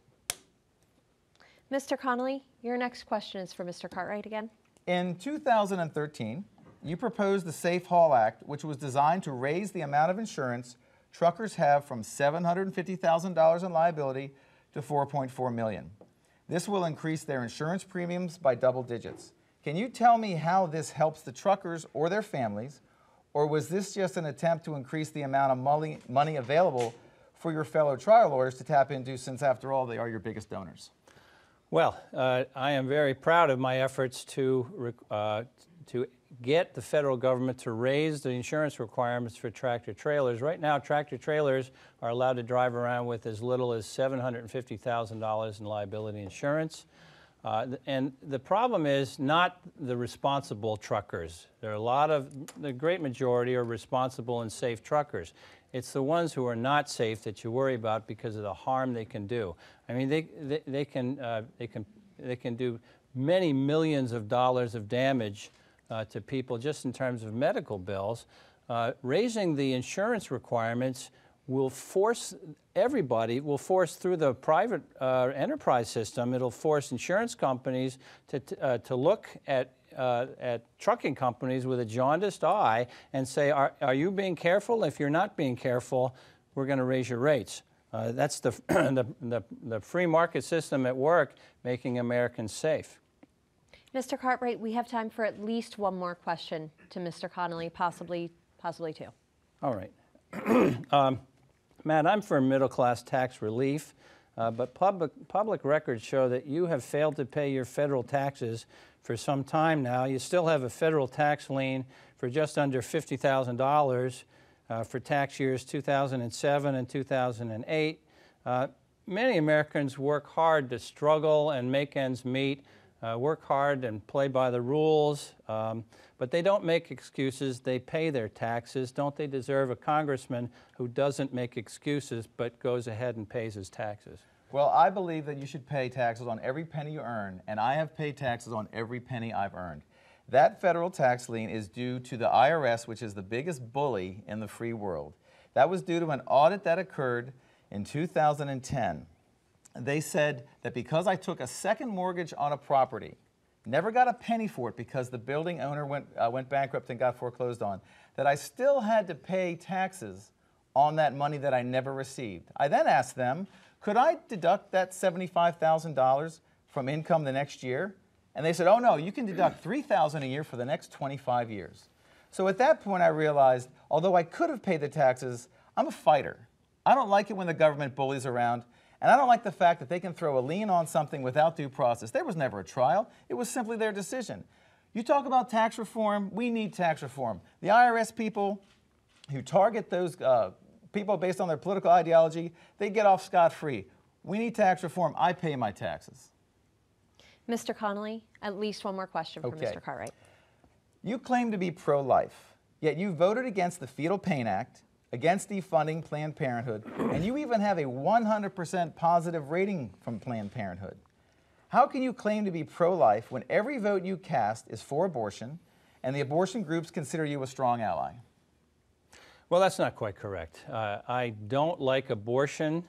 Mr. Connolly, your next question is for Mr. Cartwright again. In 2013, you proposed the Safe Haul Act, which was designed to raise the amount of insurance truckers have from $750,000 in liability to 4.4 million. This will increase their insurance premiums by double digits. Can you tell me how this helps the truckers or their families? Or was this just an attempt to increase the amount of money, available for your fellow trial lawyers to tap into since, after all, they are your biggest donors? Well, uh, I am very proud of my efforts to, uh, to get the federal government to raise the insurance requirements for tractor trailers. Right now, tractor trailers are allowed to drive around with as little as $750,000 in liability insurance. Uh, and the problem is not the responsible truckers. There are a lot of, the great majority are responsible and safe truckers. It's the ones who are not safe that you worry about because of the harm they can do. I mean, they, they, they can, uh, they, can, they can do many millions of dollars of damage uh, to people just in terms of medical bills. Uh, raising the insurance requirements will force everybody, will force through the private uh, enterprise system, it'll force insurance companies to, uh, to look at, uh, at trucking companies with a jaundiced eye and say, are, are you being careful? If you're not being careful, we're going to raise your rates. Uh, that's the, the, the, the free market system at work making Americans safe. Mr. Cartwright, we have time for at least one more question to Mr. Connolly, possibly, possibly two. All right. um, Matt, I'm for middle class tax relief, uh, but public, public records show that you have failed to pay your federal taxes for some time now. You still have a federal tax lien for just under $50,000 uh, for tax years 2007 and 2008. Uh, many Americans work hard to struggle and make ends meet uh, work hard and play by the rules, um, but they don't make excuses. They pay their taxes. Don't they deserve a congressman who doesn't make excuses but goes ahead and pays his taxes? Well, I believe that you should pay taxes on every penny you earn, and I have paid taxes on every penny I've earned. That federal tax lien is due to the IRS, which is the biggest bully in the free world. That was due to an audit that occurred in 2010 they said that because I took a second mortgage on a property, never got a penny for it because the building owner went, uh, went bankrupt and got foreclosed on, that I still had to pay taxes on that money that I never received. I then asked them, could I deduct that $75,000 from income the next year? And they said, oh no, you can deduct 3000 a year for the next 25 years. So at that point I realized, although I could have paid the taxes, I'm a fighter. I don't like it when the government bullies around. And I don't like the fact that they can throw a lien on something without due process. There was never a trial, it was simply their decision. You talk about tax reform, we need tax reform. The IRS people who target those uh, people based on their political ideology, they get off scot free. We need tax reform. I pay my taxes. Mr. Connolly, at least one more question for okay. Mr. Cartwright. You claim to be pro life, yet you voted against the Fetal Pain Act against defunding Planned Parenthood, and you even have a 100% positive rating from Planned Parenthood. How can you claim to be pro life when every vote you cast is for abortion and the abortion groups consider you a strong ally? Well, that's not quite correct. Uh, I don't like abortion,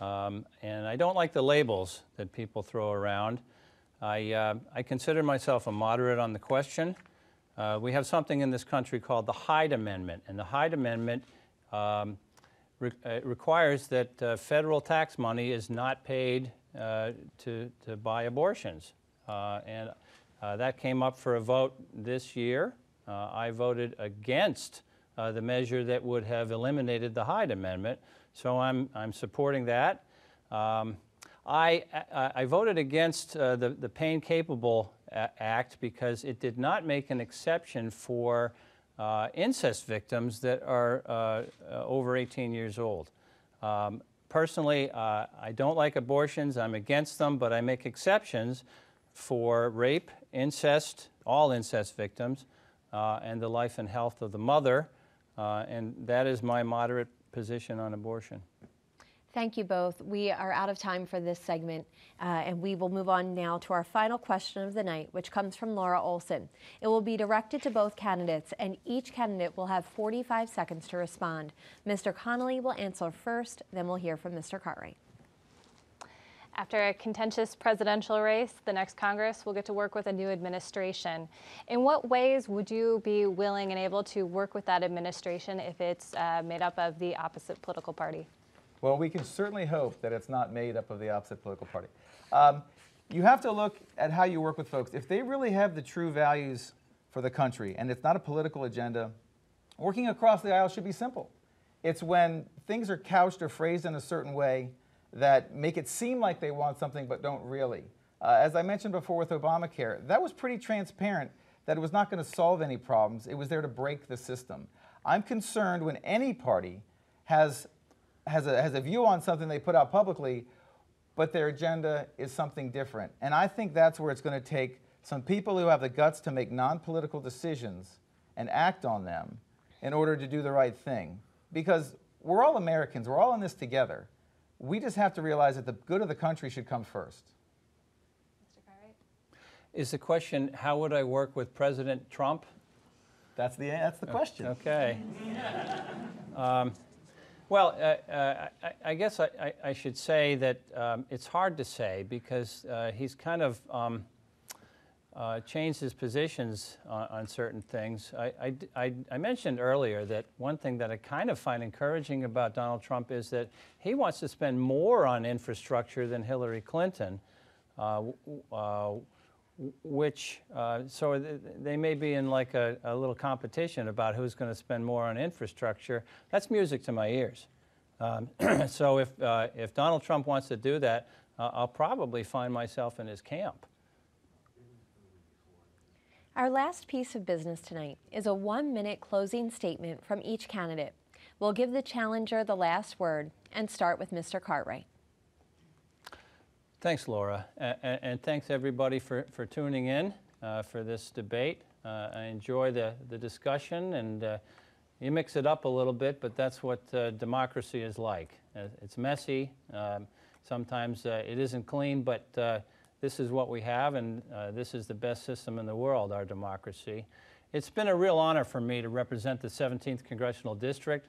um, and I don't like the labels that people throw around. I, uh, I consider myself a moderate on the question. Uh, we have something in this country called the Hyde Amendment, and the Hyde Amendment um, re uh, requires that uh, federal tax money is not paid uh, to, to buy abortions. Uh, and uh, that came up for a vote this year. I voted against the measure that would have eliminated the Hyde Amendment, so I'm, I'm supporting that. Um, I, I, I, voted against the, the Pain Capable Act because it did not make an exception for uh, incest victims that are uh, uh, over 18 years old. Um, personally, uh, I don't like abortions. I'm against them, but I make exceptions for rape, incest, all incest victims, uh, and the life and health of the mother. And that is my moderate position on abortion. Thank you both. We are out of time for this segment, uh, and we will move on now to our final question of the night, which comes from Laura Olson. It will be directed to both candidates, and each candidate will have 45 seconds to respond. Mr. Connolly will answer first, then we'll hear from Mr. Cartwright. After a contentious presidential race, the next Congress will get to work with a new administration. In what ways would you be willing and able to work with that administration if it's uh, made up of the opposite political party? Well, we can certainly hope that it's not made up of the opposite political party. Um, you have to look at how you work with folks. If they really have the true values for the country and it's not a political agenda, working across the aisle should be simple. It's when things are couched or phrased in a certain way that make it seem like they want something but don't really. Uh, as I mentioned before with Obamacare, that was pretty transparent that it was not going to solve any problems. It was there to break the system. I'm concerned when any party has, has, a, has a view on something they put out publicly, but their agenda is something different. And I think that's where it's going to take some people who have the guts to make non political decisions and act on them in order to do the right thing. Because we're all Americans, we're all in this together. We just have to realize that the good of the country should come first. Mr. Cartwright? Is the question, how would I work with President Trump? That's the, that's the question. Okay. um, well, uh, uh, I, I, guess I, I, I, should say that um, it's hard to say because uh, he's kind of um, uh, changed his positions on, on certain things. I, I, I, mentioned earlier that one thing that I kind of find encouraging about Donald Trump is that he wants to spend more on infrastructure than Hillary Clinton, uh, uh, which, uh, so th they may be in like a, a little competition about who's going to spend more on infrastructure. That's music to my ears. Um, so if, uh, if Donald Trump wants to do that, uh, I'll probably find myself in his camp. Our last piece of business tonight is a one-minute closing statement from each candidate. We'll give the challenger the last word and start with Mr. Cartwright. Thanks, Laura, and, thanks everybody for, for tuning in uh, for this debate. Uh, I enjoy the, the discussion, and uh, you mix it up a little bit, but that's what uh, democracy is like. Uh, it's messy. Um, sometimes it isn't clean, but this is what we have, and this is the best system in the world, our democracy. It's been a real honor for me to represent the 17th Congressional District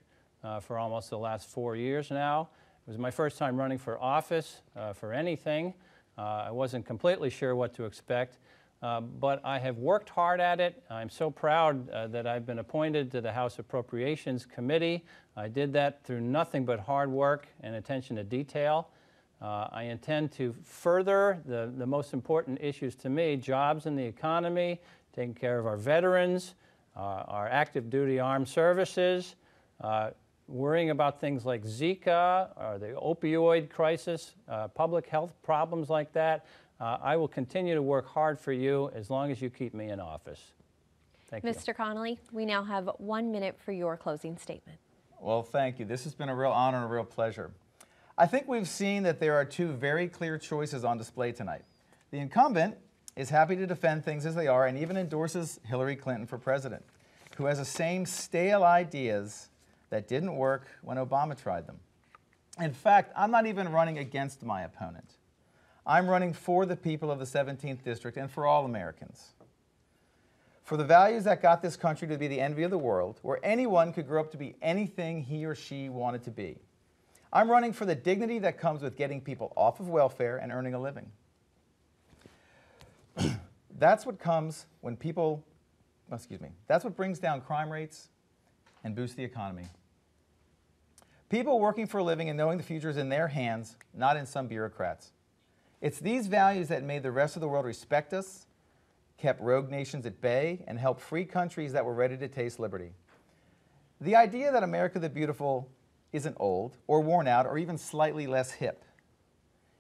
for almost the last four years now. It was my first time running for office uh, for anything. Uh, I wasn't completely sure what to expect, uh, but I have worked hard at it. I'm so proud uh, that I've been appointed to the House Appropriations Committee. I did that through nothing but hard work and attention to detail. Uh, I intend to further the, the most important issues to me, jobs in the economy, taking care of our veterans, uh, our active duty armed services, worrying about things like Zika or the opioid crisis, uh, public health problems like that. Uh, I will continue to work hard for you as long as you keep me in office. Thank Mr. you. Mr. Connolly, we now have one minute for your closing statement. Well, thank you. This has been a real honor and a real pleasure. I think we've seen that there are two very clear choices on display tonight. The incumbent is happy to defend things as they are and even endorses Hillary Clinton for president, who has the same stale ideas that didn't work when Obama tried them. In fact, I'm not even running against my opponent. I'm running for the people of the 17th District and for all Americans. For the values that got this country to be the envy of the world, where anyone could grow up to be anything he or she wanted to be. I'm running for the dignity that comes with getting people off of welfare and earning a living. that's what comes when people, excuse me, that's what brings down crime rates and boosts the economy. People working for a living and knowing the future is in their hands, not in some bureaucrats. It's these values that made the rest of the world respect us, kept rogue nations at bay, and helped free countries that were ready to taste liberty. The idea that America the Beautiful isn't old or worn out or even slightly less hip.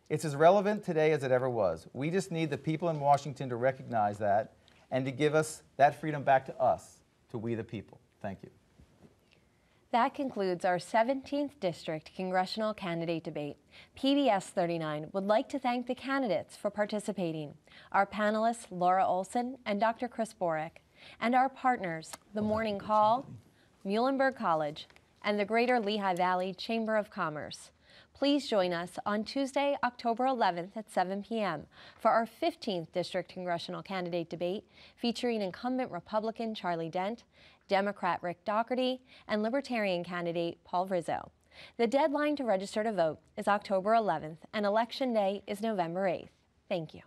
It's as relevant today as it ever was. We just need the people in Washington to recognize that and to give us that freedom back to us, to we the people. Thank you. That concludes our 17th District Congressional Candidate Debate. PBS 39 would like to thank the candidates for participating, our panelists Laura Olson and Dr. Chris Borick, and our partners, The oh, Morning Call, Muhlenberg College, and the Greater Lehigh Valley Chamber of Commerce. Please join us on Tuesday, October 11th at 7 p.m. for our 15th District Congressional Candidate Debate featuring incumbent Republican Charlie Dent, Democrat Rick Daugherty, and Libertarian candidate Paul Rizzo. The deadline to register to vote is October 11th and Election Day is November 8th. Thank you.